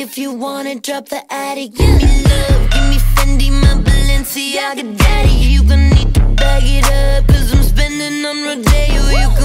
If you wanna drop the attic. Give me love, give me Fendi, my Balenciaga daddy. You gon' need to bag it up Cause I'm spending on Rodeo.